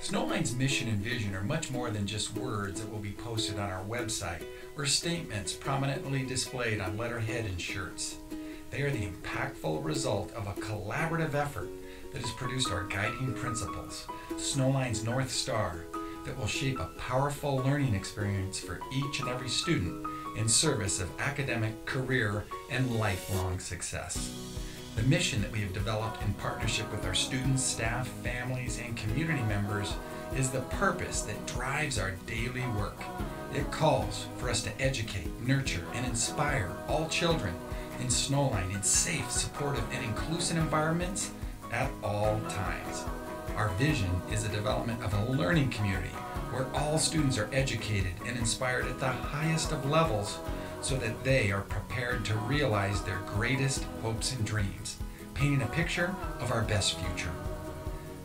Snowline's mission and vision are much more than just words that will be posted on our website or statements prominently displayed on letterhead and shirts. They are the impactful result of a collaborative effort that has produced our guiding principles, Snowline's North Star, that will shape a powerful learning experience for each and every student in service of academic, career, and lifelong success. The mission that we have developed in partnership with our students, staff, families, and community members is the purpose that drives our daily work. It calls for us to educate, nurture, and inspire all children in Snowline in safe, supportive, and inclusive environments at all times. Our vision is the development of a learning community where all students are educated and inspired at the highest of levels so that they are prepared to realize their greatest hopes and dreams, painting a picture of our best future.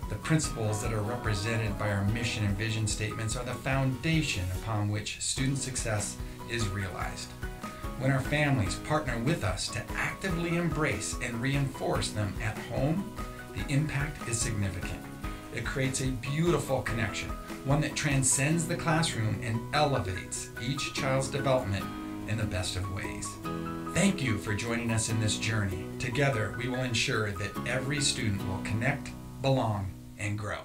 The principles that are represented by our mission and vision statements are the foundation upon which student success is realized. When our families partner with us to actively embrace and reinforce them at home, the impact is significant. It creates a beautiful connection, one that transcends the classroom and elevates each child's development in the best of ways. Thank you for joining us in this journey. Together, we will ensure that every student will connect, belong, and grow.